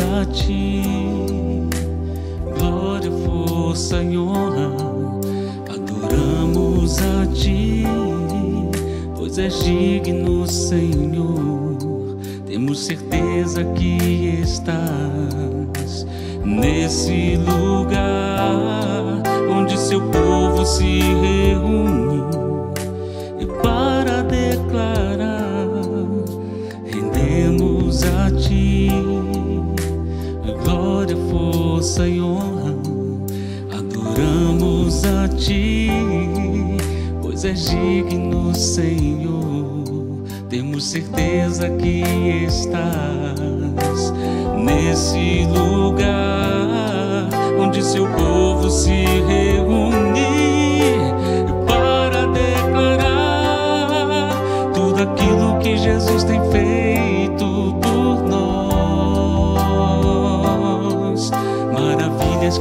a ti. Glória, força e honra, adoramos a ti, pois és digno, Senhor. Temos certeza que estás nesse lugar onde seu povo se reúne e para declarar rendemos a ti força e honra. Adoramos a ti, pois és digno, Senhor. Temos certeza que estás nesse lugar onde seu povo se reúne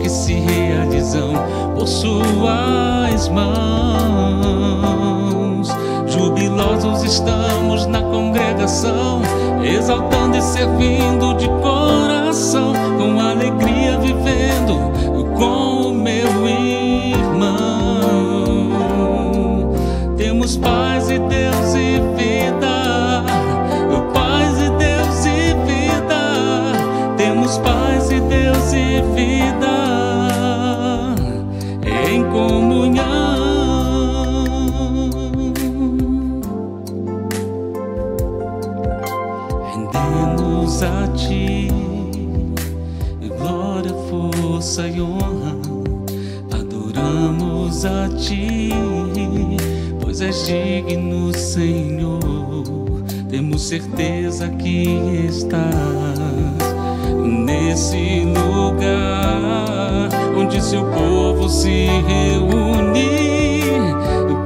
que se realizam por suas mãos. Jubilosos estamos na congregação, exaltando e servindo de coração, A ti glória, força e honra. Adoramos a ti, pois és digno, Senhor. Temos certeza que estás nesse lugar onde seu povo se reúne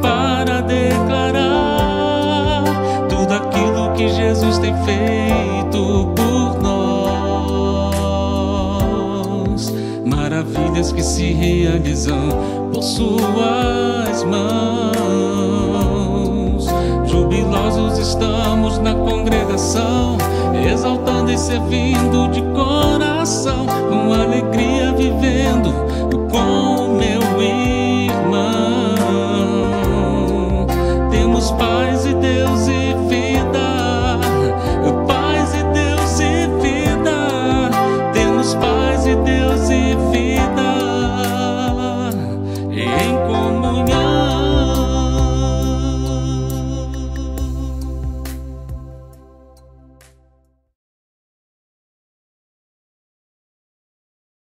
para declarar tudo aquilo que Jesus tem feito maravilhas que se realizam por suas mãos. Jubilosos estamos na congregação, exaltando e servindo de coração, com alegria vivendo com meu irmão. Temos paz e Deus e encontrar.